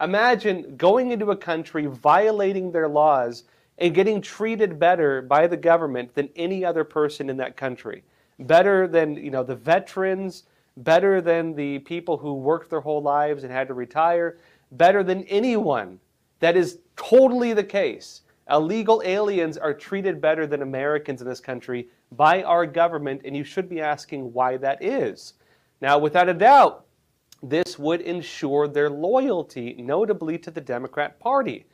Imagine going into a country, violating their laws, and getting treated better by the government than any other person in that country. Better than you know the veterans, better than the people who worked their whole lives and had to retire, better than anyone. That is totally the case. Illegal aliens are treated better than Americans in this country by our government, and you should be asking why that is. Now, without a doubt, this would ensure their loyalty, notably to the Democrat Party.